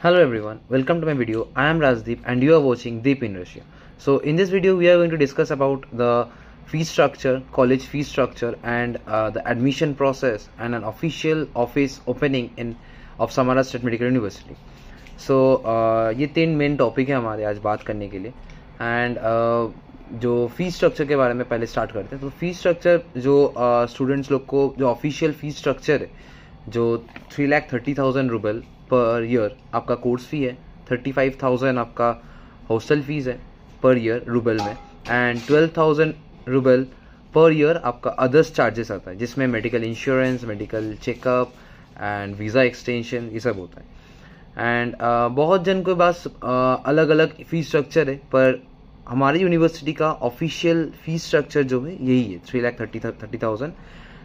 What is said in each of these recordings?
Hello everyone, welcome to my video. I am Rajdeep and you are watching Deep in Russia. So in this video we are going to discuss about the fee structure, college fee structure and uh, the admission process and an official office opening in of Samara State Medical University. So uh, ये तीन main topic है हमारे आज बात करने के लिए uh, जो फ़ीस स्ट्रक्चर के बारे में पहले स्टार्ट करते हैं तो फ़ीस स्ट्रक्चर जो स्टूडेंट्स uh, लोग को जो ऑफिशियल फ़ीस स्ट्रक्चर है जो three lakh thirty thousand rouble per year आपका कोर्स फ़ी है थर्टी फाइव थाउज़ेंड आपका हॉस्टल फ़ीस है पर ईयर रूबल में and twelve thousand rouble per year आपका अदर्स चार्जेस आता है जिसमें medical insurance medical checkup and visa extension ये सब होता है। एंड uh, बहुत जन के पास अलग अलग फ़ीस स्ट्रक्चर है पर हमारी यूनिवर्सिटी का ऑफिशियल फ़ीस स्ट्रक्चर जो है यही है three lakh thirty thirty thousand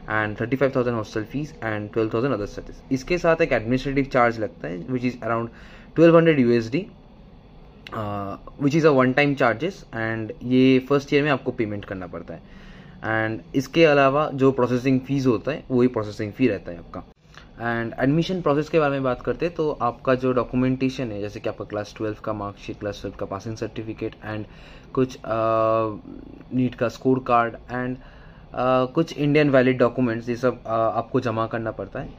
and thirty five thousand hostel fees and twelve thousand other service इसके साथ एक एडमिनिस्ट्रेटिव चार्ज लगता है which is around twelve hundred U S D which is a one time charges and ये first year में आपको payment करना पड़ता है। एंड इसके अलावा जो प्रोसेसिंग फ़ीस होता है, वही प्रोसेसिंग फ़ी रहता है आपका। एंड एडमिशन प्रोसेस के बारे में बात करते हैं तो आपका जो डॉक्यूमेंटेशन है, जैसे कि आपका क्लास ट्वेल्व का मार्कशीट क्लास ट्वेल्व का पासिंग सर्टिफिकेट एंड कुछ नीट का स्कोर कार्ड एंड कुछ इंडियन वैलिड डॉक्यूमेंट्स ये सब आपको जमा करना पड़ता है।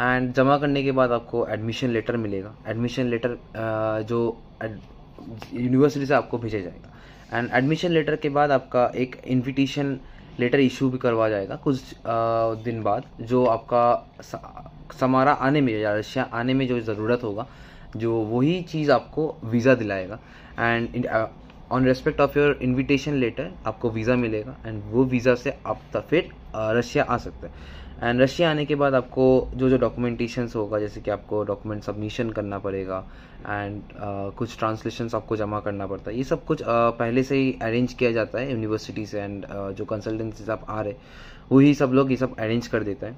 एंड जमा करने के बाद आपको एडमिशन लेटर मिलेगा। एडमिशन लेटर जो यूनिवर्सिटी से आपको भेजा जाएगा। एंड एडमिशन लेटर के बाद आपका एक इन्विटेशन लेटर इशू भी करवा जाएगा कुछ दिन बाद, जो आपका समारा आने में, या रशिया आने में जो ज़रूरत होगा, जो वही चीज़ आपको वीज़ा दिलाएगा। And on respect of your invitation letter आपको वीज़ा मिलेगा एंड वो वीज़ा से आप फिर रशिया आ सकते हैं। एंड रशिया आने के बाद आपको जो जो डॉक्यूमेंटेशन होगा जैसे कि आपको डॉक्यूमेंट सबमिशन करना पड़ेगा एंड uh, कुछ ट्रांसलेशन आपको जमा करना पड़ता है। ये सब कुछ uh, पहले से ही अरेंज किया जाता है यूनिवर्सिटी से एंड uh, जो कंसल्टेंसीज आप आ रहे वही सब लोग ये सब अरेंज कर देता है।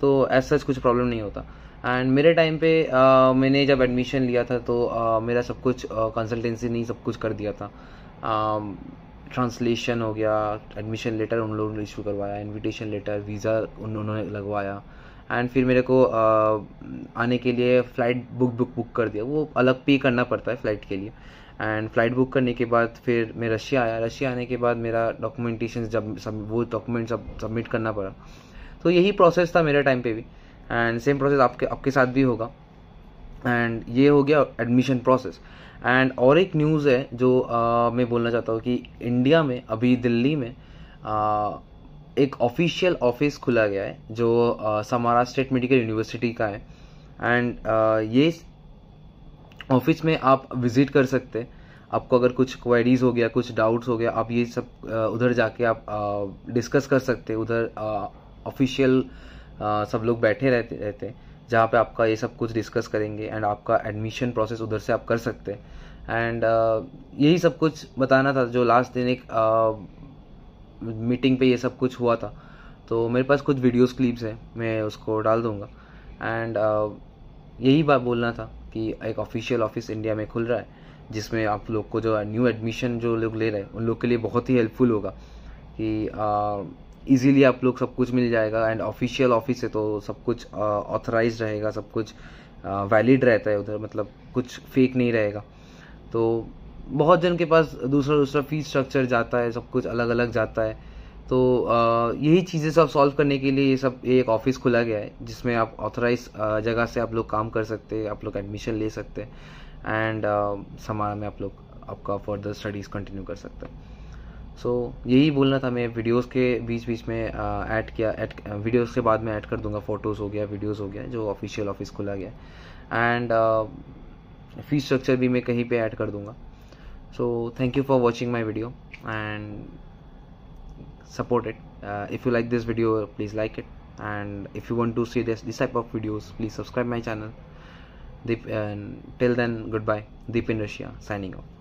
तो एज सच कुछ प्रॉब्लम नहीं होता। एंड मेरे टाइम पे uh, मैंने जब एडमिशन लिया था तो uh, मेरा सब कुछ कंसल्टेंसी नहीं सब कुछ कर दिया था। ट्रांसलेशन हो गया एडमिशन लेटर उन लोगों ने इशू करवाया इनविटेशन लेटर वीज़ा उन्होंने लगवाया। एंड फिर मेरे को आ, आने के लिए फ़्लाइट बुक बुक बुक कर दिया। वो अलग पे करना पड़ता है फ़्लाइट के लिए। एंड फ़्लाइट बुक करने के बाद फिर मैं रशिया आया। रशिया आने के बाद मेरा डॉक्यूमेंटेशन जब सब वो डॉक्यूमेंट सब सबमिट करना पड़ा। तो यही प्रोसेस था मेरे टाइम पे भी। एंड सेम प्रोसेस आपके आपके साथ भी होगा। एंड ये हो गया एडमिशन प्रोसेस एंड और एक न्यूज़ है जो आ, मैं बोलना चाहता हूँ कि इंडिया में अभी दिल्ली में आ, एक ऑफिशियल ऑफ़िस खुला गया है जो समारा स्टेट मेडिकल यूनिवर्सिटी का है। एंड ये ऑफ़िस में आप विज़िट कर सकते हैं। आपको अगर कुछ क्वेरीज हो गया कुछ डाउट्स हो गया आप ये सब उधर जाके आप डिस्कस कर सकते उधर ऑफिशियल सब लोग बैठे रहते रहते, जहाँ पे आपका ये सब कुछ डिस्कस करेंगे एंड आपका एडमिशन प्रोसेस उधर से आप कर सकते हैं। एंड यही सब कुछ बताना था, जो लास्ट दिन एक मीटिंग पे ये सब कुछ हुआ था। तो मेरे पास कुछ वीडियोस क्लिप्स हैं, मैं उसको डाल दूँगा। एंड यही बात बोलना था कि एक ऑफिशियल ऑफ़िस इंडिया में खुल रहा है, जिसमें आप लोग को जो न्यू एडमिशन जो लोग ले रहे हैं, उन लोग के लिए बहुत ही हेल्पफुल होगा कि इजीली आप लोग सब कुछ मिल जाएगा एंड ऑफिशियल ऑफ़िस है तो सब कुछ ऑथराइज रहेगा, सब कुछ वैलिड रहता है उधर मतलब कुछ फेक नहीं रहेगा। तो बहुत जन के पास दूसरा दूसरा फ़ीस स्ट्रक्चर जाता है, सब कुछ अलग अलग जाता है। तो यही चीज़ें सब सॉल्व करने के लिए ये सब ये एक ऑफ़िस खुला गया है, जिसमें आप ऑथराइज जगह से आप लोग काम कर सकते हैं, आप लोग एडमिशन ले सकते हैं। एंड समारा में आप लोग आपका फर्दर स्टडीज़ कंटिन्यू कर सकते हैं। सो यही बोलना था मैं वीडियोस के बीच बीच में ऐड किया एड वीडियोस के बाद मैं ऐड कर दूँगा फ़ोटोज़ हो गया वीडियोस हो गया, जो ऑफिशियल ऑफ़िस खुला गया एंड फ़ीस स्ट्रक्चर भी मैं कहीं पे ऐड कर दूँगा। So thank you for watching my video and support it if you like this video please like it and if you want to see this this type of videos please subscribe my channel till then good bye Deep in Russia signing out